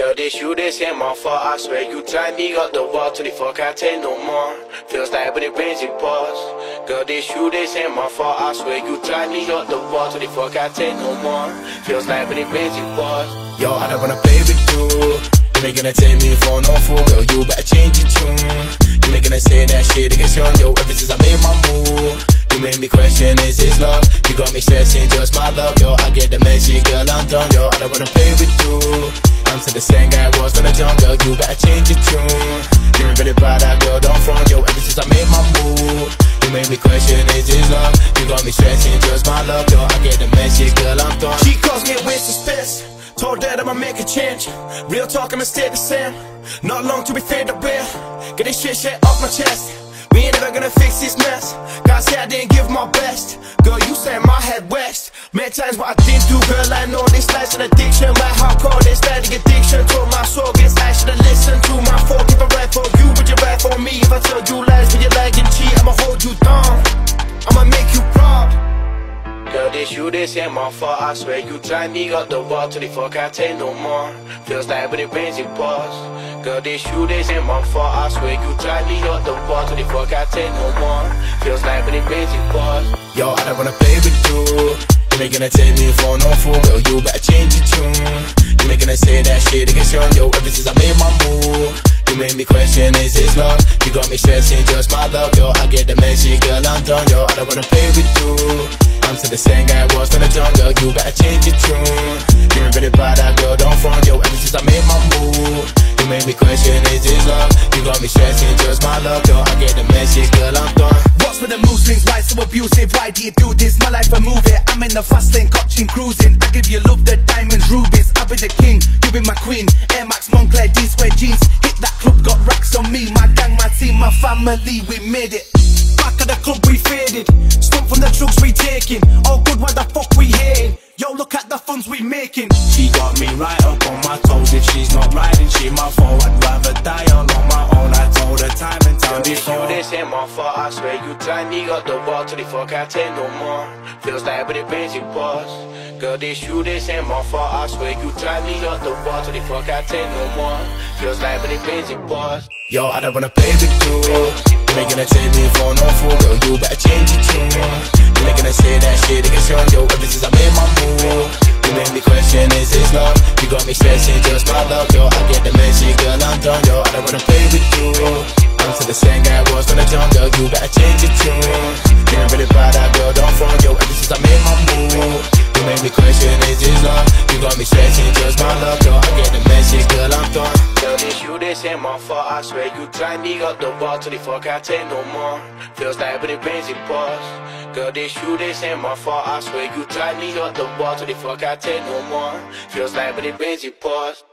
Girl, this you, this ain't my fault. I swear you drive me up the wall till the fuck I take no more. Feels like when it rains, it pours. Girl, this you, this ain't my fault. I swear you drive me up the wall till the fuck I take no more. Feels like when it rains, it pours. Yo, I don't wanna play with you. You ain't gonna take me for no fool, girl. You better change your tune. You ain't gonna say that shit against young, yo. Ever since I made my move. You made me question, is this love? You got me stressing, just my love, yo I get the message, girl, I'm done, yo I don't wanna play with you I'm to the same guy I was in the jungle You better change your tune. You ain't really proud, that girl, don't front, yo Ever since I made my move You made me question, is this love? You got me stressing, just my love, yo I get the message, girl, I'm done. She calls me waste of Told her I'ma make a change. Real talk, I'ma stay the same. Not long to be fade away Get this shit shit off my chest we ain't never gonna fix this mess. God said I didn't give my best. Girl, you said my head west. Many times what I didn't do, girl, I know this life's an addiction. My heart cold, it's static addiction. Told my soul gets I should've listened You, this ain't my fault. I swear you drive me up the wall till the fuck I take no more. Feels like when it rains, it pours. Girl, this you, this ain't my fault. I swear you drive me up the wall till the fuck I take no more. Feels like when it rains, it pours. Yo, I don't wanna play with you. You ain't gonna take me for no fool, girl. You better change your tune. You ain't gonna say that shit against young, yo. Ever since I made my move. You made me question, is this love? You got me stressing, just my love, yo I get the message, girl, I'm done, yo I don't wanna play with you I'm to the same guy I was in the jungle You better change your tune. You ain't really proud, that girl, don't front, yo Ever since I made my move You made me question, is this love? You got me stressing, just my love, yo I get the message, girl, I'm done. What's with the Muslims, why so abusive? Why do you do this? My life a movie I'm in the fast lane, catching, cruising. I give you love, the diamonds, rubies. I'll be the king, you be my queen. Air Max, Moncler, D-square jeans. Hit that club, got racks on me. My gang, my team, my family, we made it the club, we faded. Stump from the drugs we taking. All good, why the fuck we hating? Yo, look at the funds we making. She got me right up on my toes. If she's not riding, she my foe. I'd rather die on my own. I told her time and time This you, before. this ain't my fault I swear you drive me up the wall till the fuck I take no more. Feels like when it rains, it pours Girl, this you, this ain't my fault I swear you drive me up the wall till the fuck I take no more. Feels like when it rains, it pours Yo, I don't wanna play with you Ain't gonna take me for no fool Girl, you better change uh. your tune You ain't gonna say that shit against young, yo Ever since I made my move You made me question, is this love? You got me stressing, just my love, yo I get the message, girl, I'm done, yo I don't wanna play with you. I'm to the same guy I was in the jungle You better change your tune I swear you drive me up the wall till the fuck I take no more. Feels like when it rains, it pours. Girl, this you, this ain't my fault. I swear you drive me up the wall till the fuck I take no more. Feels like when it rains, it pours